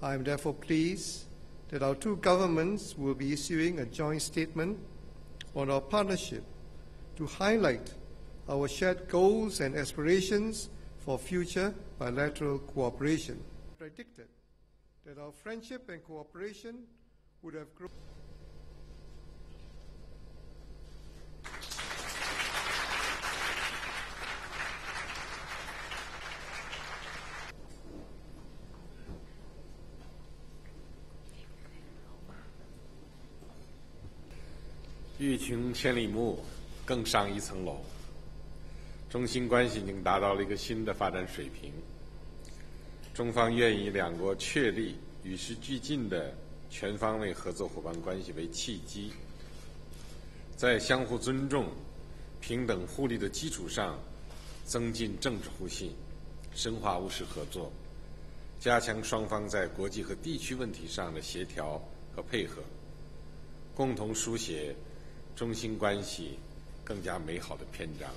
I am therefore pleased that our two governments will be issuing a joint statement on our partnership to highlight our shared goals and aspirations for future bilateral cooperation. Predicted that our friendship and cooperation would have grown. 欲穷千里目，更上一层楼。中新关系已经达到了一个新的发展水平。中方愿以两国确立与时俱进的全方位合作伙伴关系为契机，在相互尊重、平等互利的基础上，增进政治互信，深化务实合作，加强双方在国际和地区问题上的协调和配合，共同书写。中新关系更加美好的篇章。